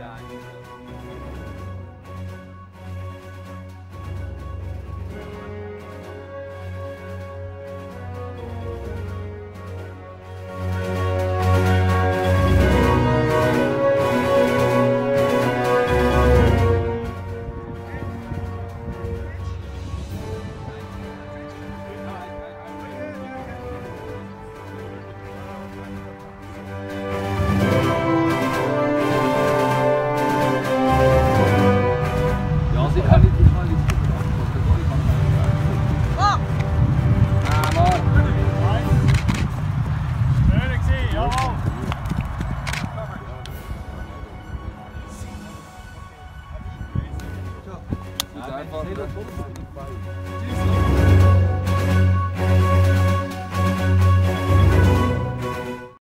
Ja, Ganz einfach.